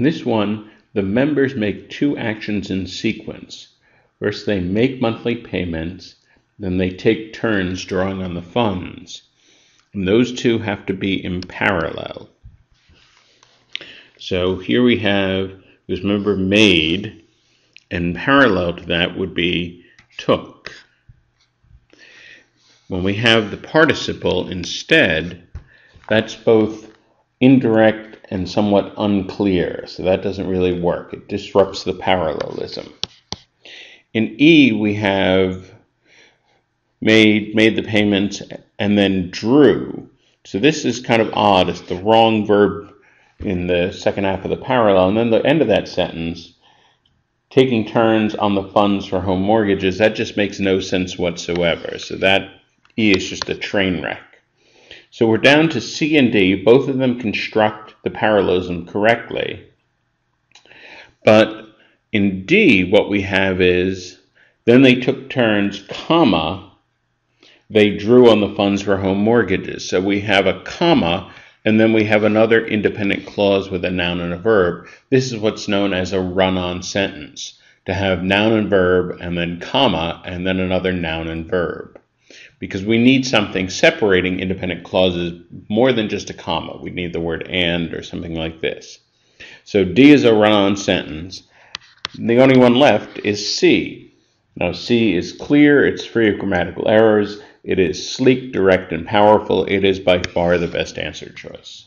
In this one, the members make two actions in sequence. First, they make monthly payments, then they take turns drawing on the funds. And those two have to be in parallel. So here we have this member made, and parallel to that would be took. When we have the participle instead, that's both indirect and somewhat unclear, so that doesn't really work. It disrupts the parallelism. In E, we have made, made the payments and then drew. So this is kind of odd. It's the wrong verb in the second half of the parallel. And then the end of that sentence, taking turns on the funds for home mortgages, that just makes no sense whatsoever. So that E is just a train wreck. So we're down to C and D. Both of them construct the parallelism correctly. But in D, what we have is then they took turns, comma, they drew on the funds for home mortgages. So we have a comma, and then we have another independent clause with a noun and a verb. This is what's known as a run on sentence to have noun and verb, and then comma, and then another noun and verb because we need something separating independent clauses more than just a comma. We need the word and or something like this. So D is a run-on sentence. The only one left is C. Now C is clear, it's free of grammatical errors, it is sleek, direct, and powerful. It is by far the best answer choice.